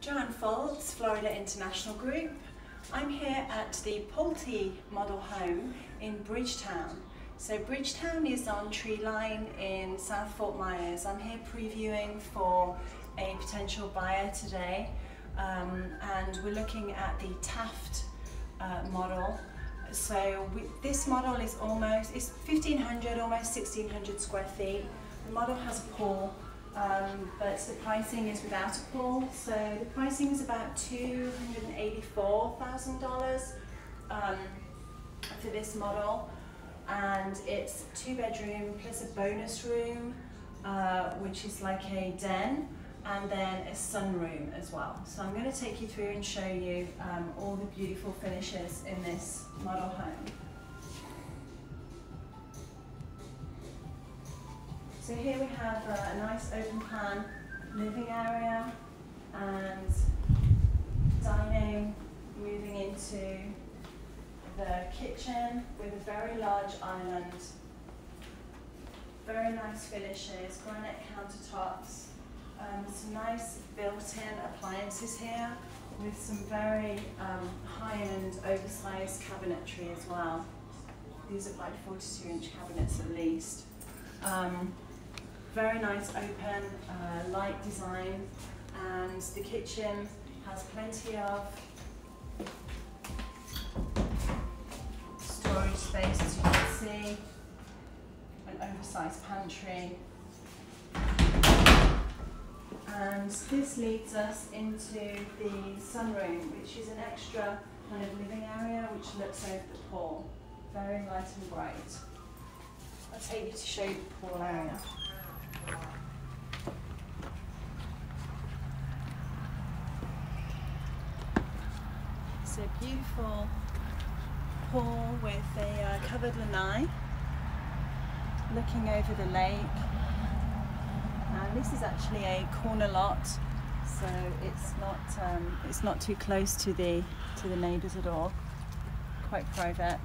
Joanne Folds, Florida International Group. I'm here at the Pulte Model Home in Bridgetown. So Bridgetown is on Tree Line in South Fort Myers. I'm here previewing for a potential buyer today um, and we're looking at the Taft uh, model. So we, this model is almost, it's 1500, almost 1600 square feet. The model has a pool um, but the pricing is without a pool. So the pricing is about $284,000 um, for this model. And it's two bedroom plus a bonus room, uh, which is like a den, and then a sunroom as well. So I'm going to take you through and show you um, all the beautiful finishes in this model home. So here we have a, a nice open plan living area and dining, moving into the kitchen with a very large island. Very nice finishes, granite countertops, um, some nice built-in appliances here with some very um, high-end oversized cabinetry as well. These are like 42 inch cabinets at least. Um, very nice open, uh, light design, and the kitchen has plenty of storage space as you can see, an oversized pantry. And this leads us into the sunroom, which is an extra kind of living area which looks over the pool. Very light and bright. I'll take you to show you the pool area. It's a beautiful pool with a uh, covered lanai looking over the lake. And this is actually a corner lot, so it's not um, it's not too close to the to the neighbours at all. Quite private.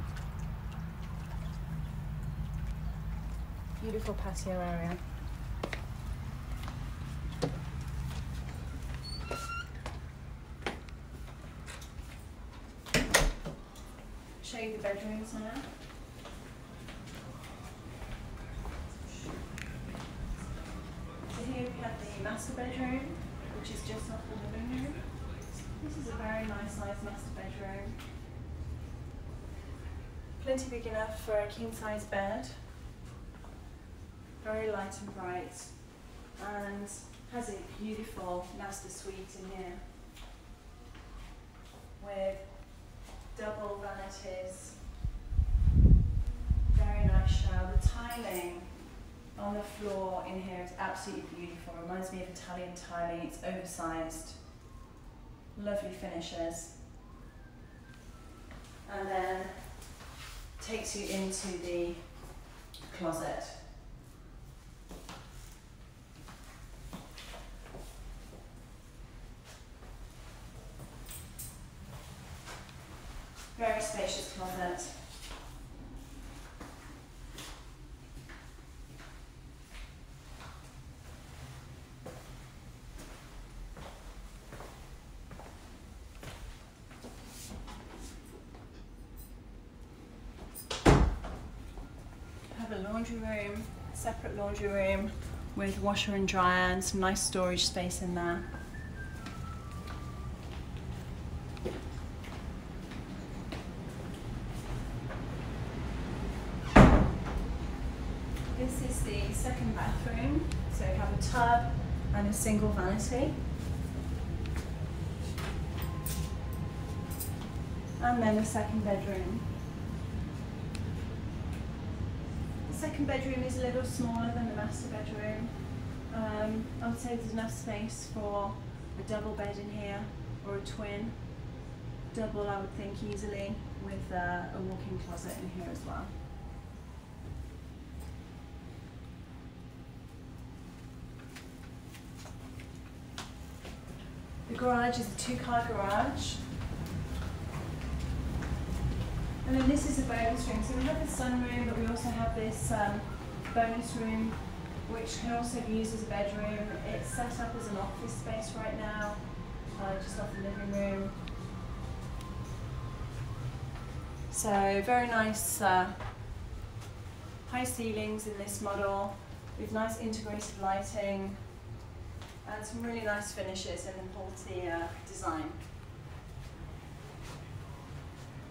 Beautiful patio area. Show you the bedrooms now. So here we have the master bedroom, which is just off the living room. This is a very nice sized master bedroom. Plenty big enough for a king size bed. Very light and bright. And has a beautiful master suite in here with double vanities. Very nice shower. The tiling on the floor in here is absolutely beautiful. Reminds me of Italian tiling. It's oversized. Lovely finishes. And then takes you into the closet. Very spacious closet. Have a laundry room, separate laundry room with washer and dryer and some nice storage space in there. This is the second bathroom. So you have a tub and a single vanity. And then the second bedroom. The second bedroom is a little smaller than the master bedroom. Um, I would say there's enough space for a double bed in here or a twin. Double I would think easily with uh, a walk-in closet in here as well. The garage is a two-car garage. And then this is a bonus room. So we have the sunroom, but we also have this um, bonus room, which can also be used as a bedroom. It's set up as an office space right now. uh, just off the living room. So very nice uh, high ceilings in this model with nice integrated lighting and some really nice finishes in the Pulte uh, design.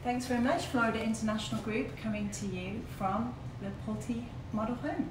Thanks very much, Florida International Group, coming to you from the Pulte Model Home.